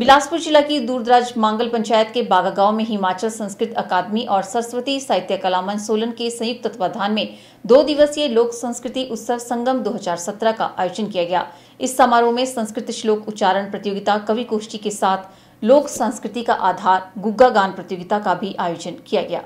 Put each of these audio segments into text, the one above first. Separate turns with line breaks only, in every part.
बिलासपुर जिला की दूरदराज मांगल पंचायत के बागा गाँव में हिमाचल संस्कृत अकादमी और सरस्वती साहित्य कला मंच सोलन के संयुक्त तत्वाधान में दो दिवसीय लोक संस्कृति उत्सव संगम 2017 का आयोजन किया गया। इस समारोह में संस्कृत श्लोक उच्चारण प्रतियोगिता, कवि गोष्ठी के साथ लोक संस्कृति का आधार, गुग्गा गान प्रतियोगिता का भी आयोजन किया गया।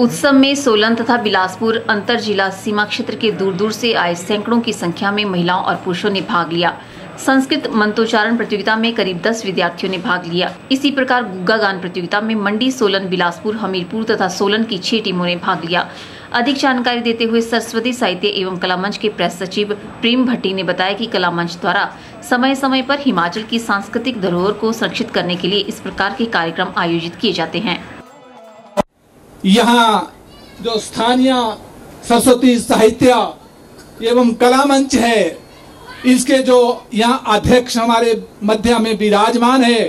उत्सव में सोलन तथा बिलासपुर अंतर जिला सीमा क्षेत्र के दूर दूर से आए सैकड़ों की संख्या में महिलाओं और पुरुषों ने भाग लिया। संस्कृत मंत्रोच्चारण प्रतियोगिता में करीब 10 विद्यार्थियों ने भाग लिया। इसी प्रकार गुग्गा गान प्रतियोगिता में मंडी, सोलन, बिलासपुर, हमीरपुर तथा सोलन की छह टीमों ने भाग लिया। अधिक जानकारी देते हुए सरस्वती साहित्य एवं कला मंच के प्रेस सचिव प्रेम भट्टी ने बताया कि कला मंच द्वारा समय समय पर हिमाचल की सांस्कृतिक धरोहर को संरक्षित करने के लिए इस प्रकार के कार्यक्रम आयोजित किए जाते हैं।
यहाँ जो स्थानीय सरस्वती साहित्य एवं कला मंच है इसके जो यहाँ अध्यक्ष हमारे मध्य में विराजमान है,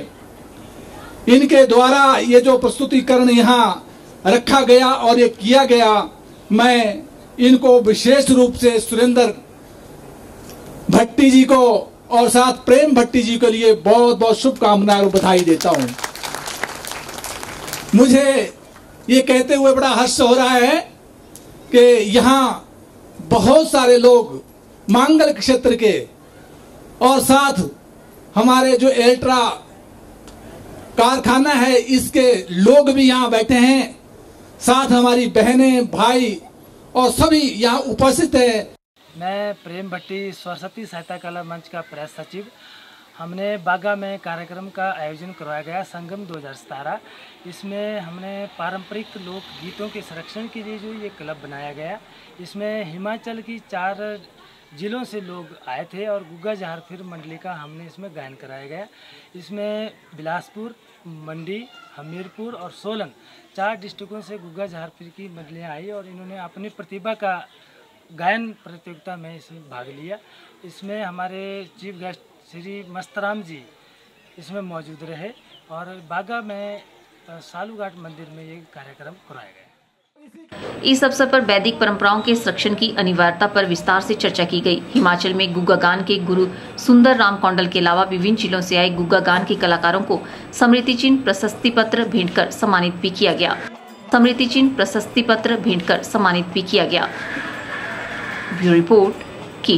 इनके द्वारा ये जो प्रस्तुतिकरण यहाँ रखा गया और ये किया गया, मैं इनको विशेष रूप से सुरेंद्र भट्टी जी को और साथ प्रेम भट्टी जी के लिए बहुत बहुत शुभकामनाएँ और बधाई देता हूँ। मुझे ये कहते हुए बड़ा हर्ष हो रहा है कि यहाँ बहुत सारे लोग मांगल क्षेत्र के और साथ हमारे जो एल्ट्रा कारखाना है, इसके लोग भी यहाँ बैठे हैं। साथ हमारी बहनें, भाई और सभी यहाँ उपस्थित है।
मैं प्रेम भट्टी सरस्वती सहायता कला मंच का प्रेस सचिव। हमने बागा में कार्यक्रम का आयोजन करवाया गया, संगम 2017 इसमें हमने पारंपरिक लोक गीतों के संरक्षण के लिए जो ये क्लब बनाया गया, इसमें हिमाचल की चार ज़िलों से लोग आए थे और गुग्गा जहार फिर मंडली का हमने इसमें गायन कराया गया। इसमें बिलासपुर, मंडी, हमीरपुर और सोलन, चार डिस्ट्रिक्टों से गुग्गा जहार फिर की मंडलियाँ आई और इन्होंने अपनी प्रतिभा का गायन प्रतियोगिता में इसमें भाग लिया। इसमें हमारे चीफ गेस्ट श्री मस्तराम जी इसमें मौजूद रहे और बागा में सालूघाट मंदिर में ये कार्यक्रम कराया गया।
इस अवसर पर वैदिक परंपराओं के संरक्षण की अनिवार्यता पर विस्तार से चर्चा की गई। हिमाचल में गुग्गा गान के गुरु सुंदर राम कौंडल के अलावा विभिन्न जिलों से आए गुग्गा गान के कलाकारों को स्मृति चिन्ह प्रशस्ति पत्र भेंट कर सम्मानित भी किया गया। स्मृति चिन्ह प्रशस्ति पत्र भेंट कर सम्मानित भी किया गया। ब्यूरो रिपोर्ट, की